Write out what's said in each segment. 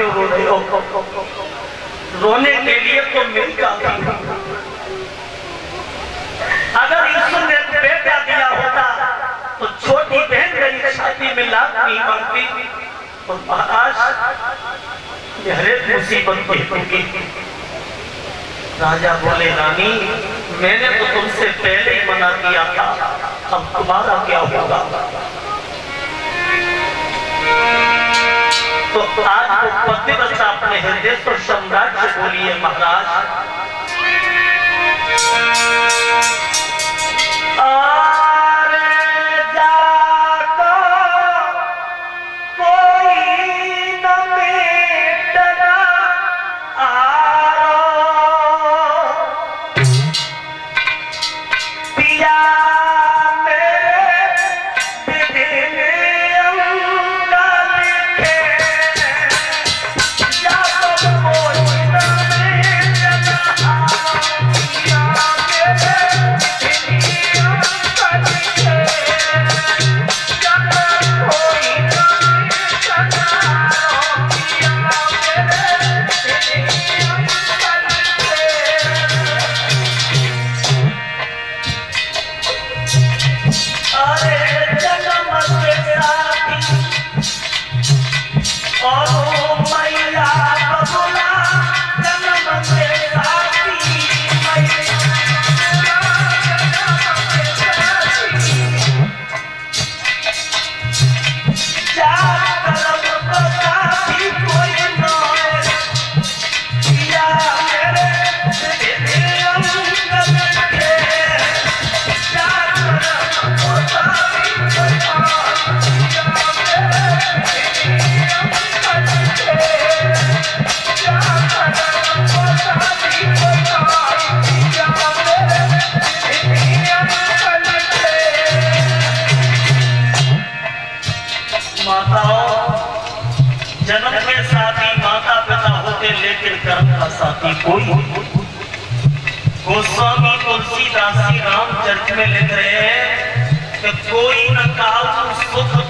کیوں رو رہے ہو؟ رونے کے لیے تو مل جاتا اگر یوسف نے بیٹا دیا ہوتا، تو چھوٹی بہن میری شادی میں لاکھ نہیں مانگتی۔ اور مہاراج، یہ ہر ایک مصیبت کو ہوگی راجہ بولے، رانی، میں نے تو تم سے پہلے ہی منع کیا تھا۔ اب تمہارا کیا ہوگا؟ تو آج وہ پتی بستہ اپنے ہردے تو جنم کے ساتھی ماتا پتا ہوتے لیکن کرم کا ساتھی کوئی گوسوامی تلسی داسی رام چرچ میں لکھ رہے ہیں کہ کوئی نہ کال سکھ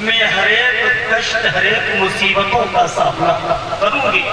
میں ہر ایک کشت ہر ایک مصیبتوں کا سامنا کروں گی۔